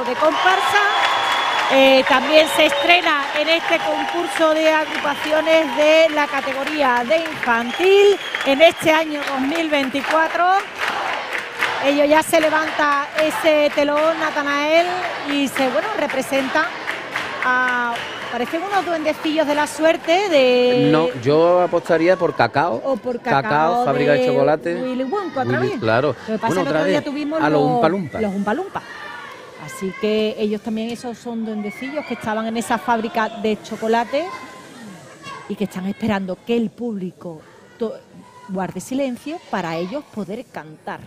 de comparsa. Eh, también se estrena en este concurso de agrupaciones de la categoría de infantil en este año 2024. Ellos ya se levanta ese telón, Natanael, y se bueno representa a parecen unos duendecillos de la suerte de No, yo apostaría por cacao. o por cacao, fábrica de, chocolate. Willy Wonka, otra Willy- vez. claro. Lo que pasa Bueno, es que otra otro día tuvimos a los los Oompa Loompa. los Oompa Loompa. Así que ellos también esos son duendecillos que estaban en esa fábrica de chocolate y que están esperando que el público guarde silencio para ellos poder cantar.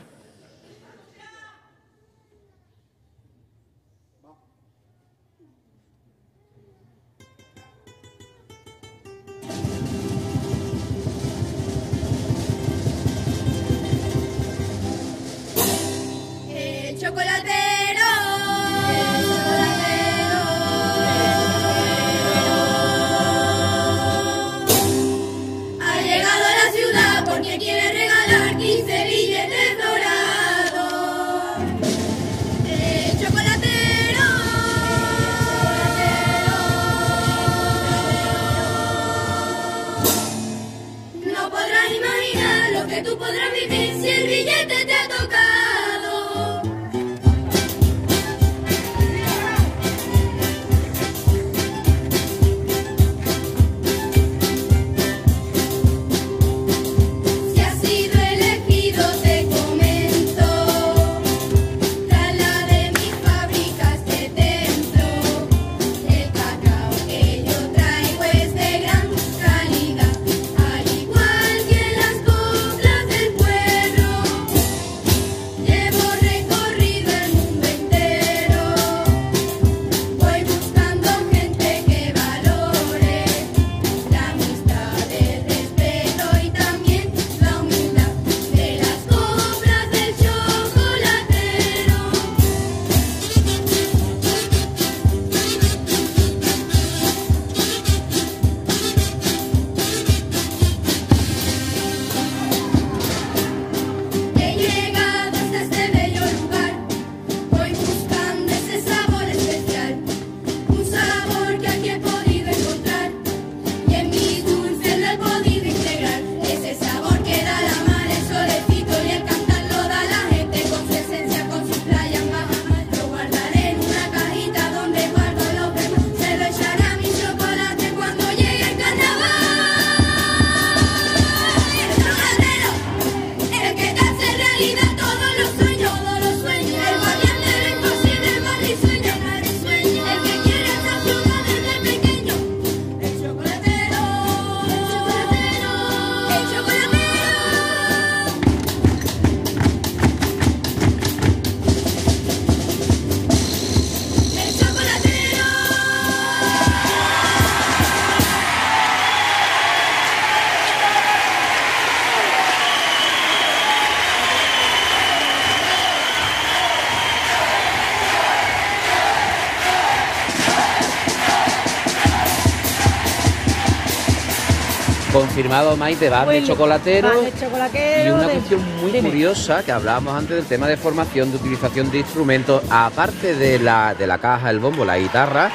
Vas de chocolatero. van de chocolatero, Y una de- cuestión muy dime. curiosa que hablábamos antes del tema de formación, de utilización de instrumentos, aparte de la, de la caja, el bombo, la guitarra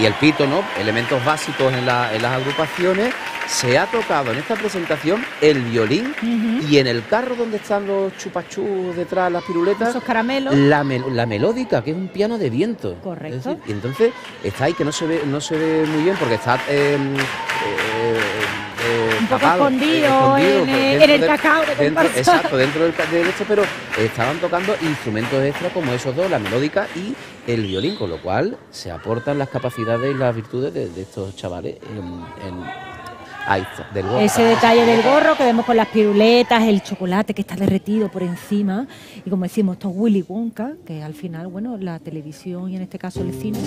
y el pito, ¿no? Elementos básicos en, la- en las agrupaciones. Se ha tocado en esta presentación el violín y en el carro donde están los chupachus detrás, las piruletas, Esos caramelos. la, la melódica, que es un piano de viento. Correcto. Decir, y entonces está ahí que no se ve, no se ve muy bien porque está eh, eh, poco tapado, escondido en el- dentro en el del- cacao de dentro-. Exacto, dentro del, del esto, pero estaban tocando instrumentos extra como esos dos, la melódica y el violín, con lo cual se aportan las capacidades y las virtudes de, de estos chavales en, en- ahí está, del Wonka. Ese detalle del gorro que vemos con las piruletas, el chocolate que está derretido por encima y como decimos, esto es Willy Wonka, que al final, bueno, la televisión y en este caso el cine.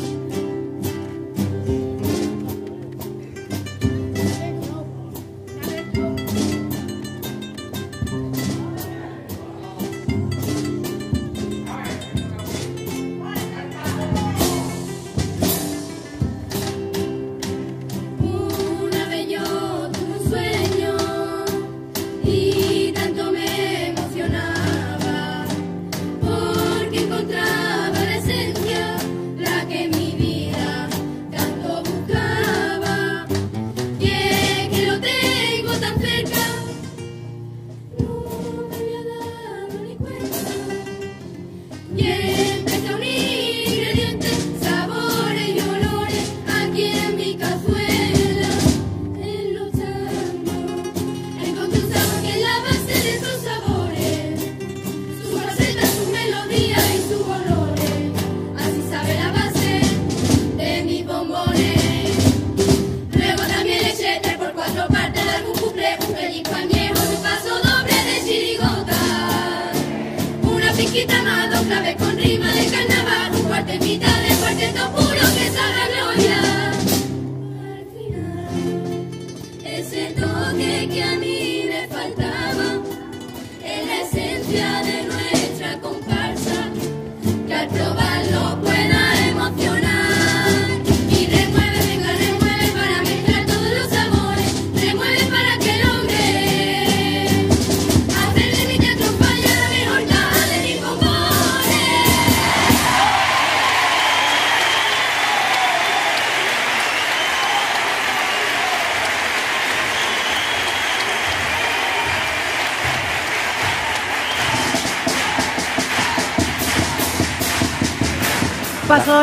Yeah.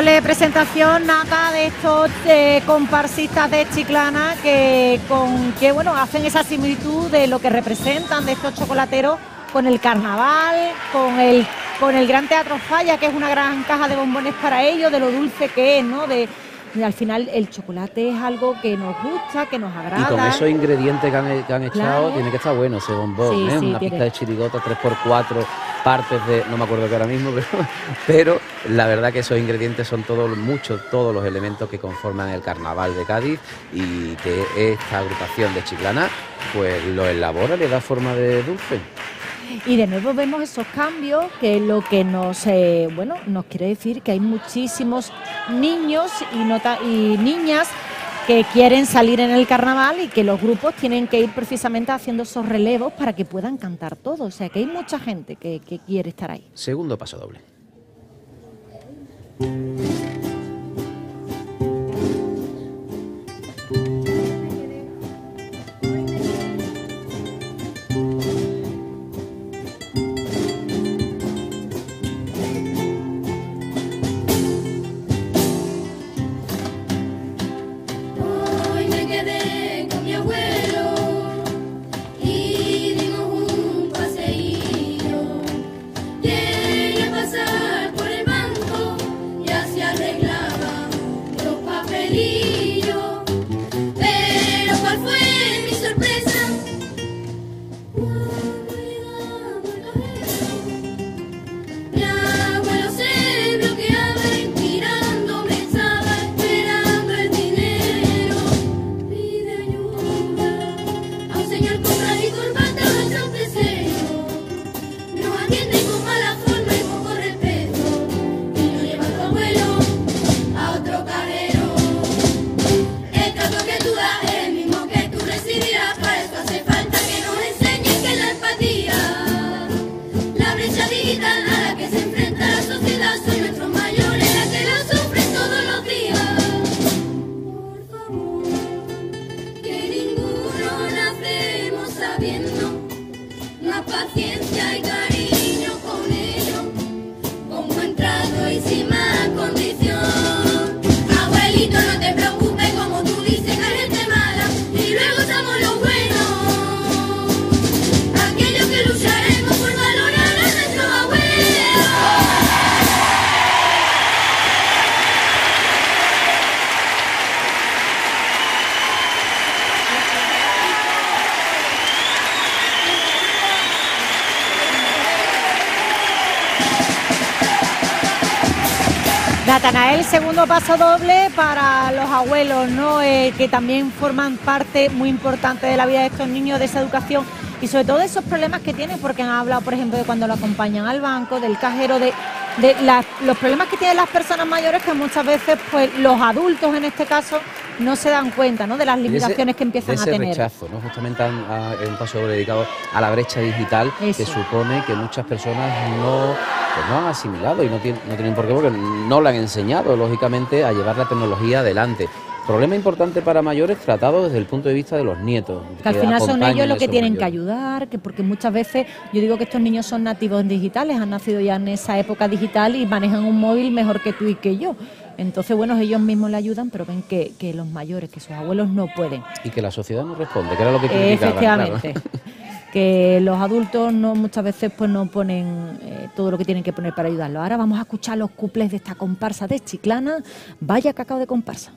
De presentación nata de estos eh, comparsistas de Chiclana que con que bueno hacen esa similitud de lo que representan de estos chocolateros con el carnaval, con el con el Gran Teatro Falla, que es una gran caja de bombones para ellos, de lo dulce que es, ¿no? De, al final el chocolate es algo que nos gusta, que nos agrada. Y con esos ingredientes que han, que han echado, Claro. tiene que estar bueno ese bombón, Sí, ¿eh? sí, Una tiene. pizca de chirigota, 3x4 partes de, no me acuerdo que ahora mismo, pero, la verdad que esos ingredientes son todos, muchos, todos los elementos que conforman el carnaval de Cádiz y que esta agrupación de Chiclana, pues lo elabora, le da forma de dulce. Y de nuevo vemos esos cambios que lo que nos eh, bueno nos quiere decir que hay muchísimos niños y niñas que quieren salir en el carnaval y que los grupos tienen que ir precisamente haciendo esos relevos para que puedan cantar todos. O sea que hay mucha gente que, que quiere estar ahí. Segundo paso doble. in paso doble para los abuelos, ¿no? Eh, que también forman parte muy importante de la vida de estos niños, de esa educación y sobre todo de esos problemas que tienen, porque han hablado, por ejemplo, de cuando lo acompañan al banco, del cajero, de, de las- los problemas que tienen las personas mayores que muchas veces, pues los adultos en este caso, no se dan cuenta, ¿no? De las ese- limitaciones que empiezan de a ese tener. rechazo, ¿no? Justamente a- es un paso dedicado a la brecha digital que supone que muchas personas no, pues no han asimilado y no tienen, no tienen por qué porque no le han enseñado, lógicamente, a llevar la tecnología adelante. Problema importante para mayores tratado desde el punto de vista de los nietos. Que al final son ellos a los que tienen que ayudar, que porque muchas veces yo digo que estos niños son nativos digitales, han nacido ya en esa época digital y manejan un móvil mejor que tú y que yo. Entonces, bueno, ellos mismos le ayudan, pero ven que, que los mayores, que sus abuelos no pueden. Y que la sociedad no responde, que era lo que criticaban. Efectivamente. claro. Que los adultos no muchas veces pues no ponen eh, todo lo que tienen que poner para ayudarlos. Ahora vamos a escuchar los cuples de esta comparsa de Chiclana. Vaya cacao de comparsa.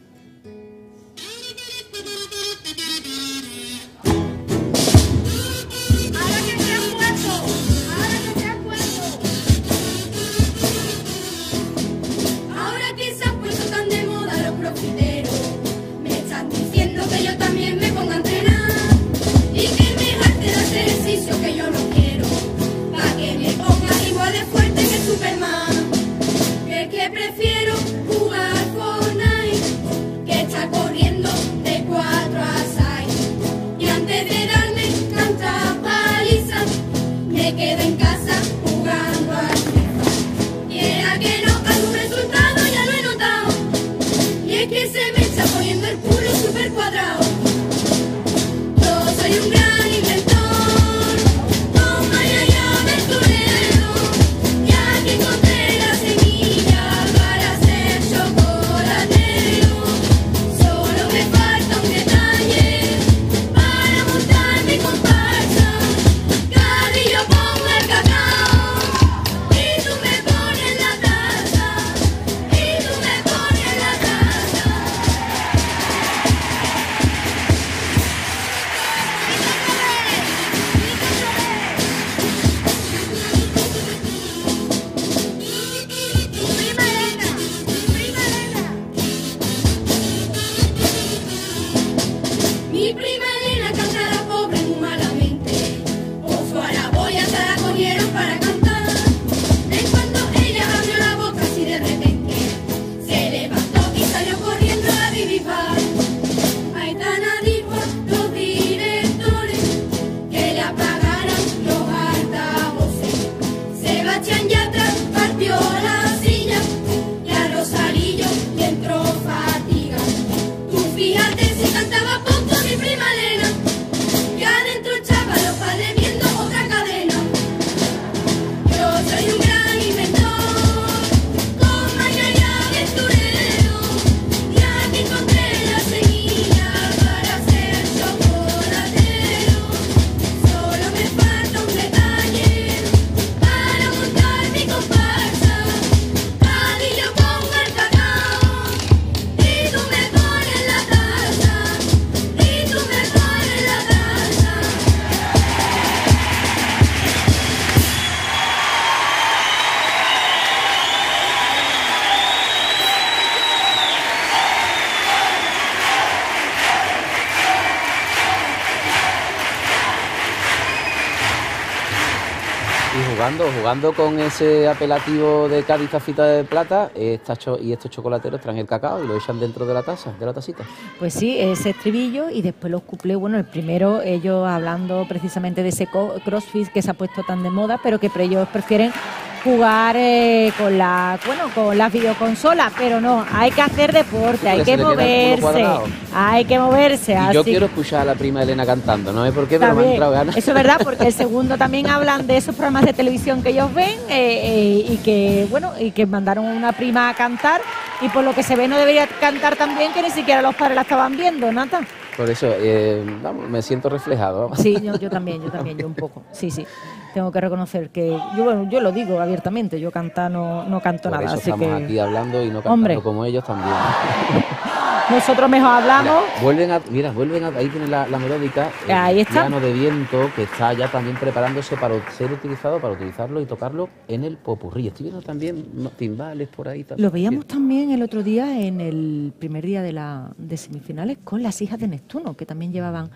Jugando, jugando con ese apelativo de Cádiz de plata, estas cho- y estos chocolateros traen el cacao y lo echan dentro de la taza, de la tacita. Pues sí, ese estribillo y después los cuplés. Bueno, el primero, ellos hablando precisamente de ese crossfit que se ha puesto tan de moda, pero que ellos prefieren jugar eh, con la bueno con las videoconsolas, pero no, hay que hacer deporte, hay que moverse, hay que moverse. Y así yo quiero escuchar a la prima Elena cantando, no sé por qué, pero me han También. entrado ganas. Eso es verdad, porque el segundo también hablan de esos programas de televisión que ellos ven eh, eh, y que bueno y que mandaron a una prima a cantar y por lo que se ve no debería cantar tan bien que ni siquiera los padres la estaban viendo, Nata. Por eso, eh, vamos, me siento reflejado. vamos. Sí, yo, yo también, yo también, yo un poco. Sí, sí. Tengo que reconocer que yo bueno, yo lo digo abiertamente, yo cantar no, no canto Por nada, eso así estamos que aquí hablando y no cantando Hombre. como ellos también. nosotros mejor hablamos. Mira, vuelven a, mira, vuelven a, ahí tiene la, la melódica, el Ahí está. piano de viento que está ya también preparándose para ser utilizado, para utilizarlo y tocarlo en el popurrí. Estoy viendo también unos timbales por ahí. también. Lo veíamos también el otro día en el primer día de, la, de semifinales con las hijas de Neptuno, que también llevaban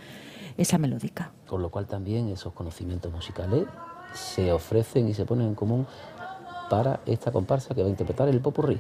esa melódica. Con lo cual también esos conocimientos musicales se ofrecen y se ponen en común para esta comparsa que va a interpretar el popurrí.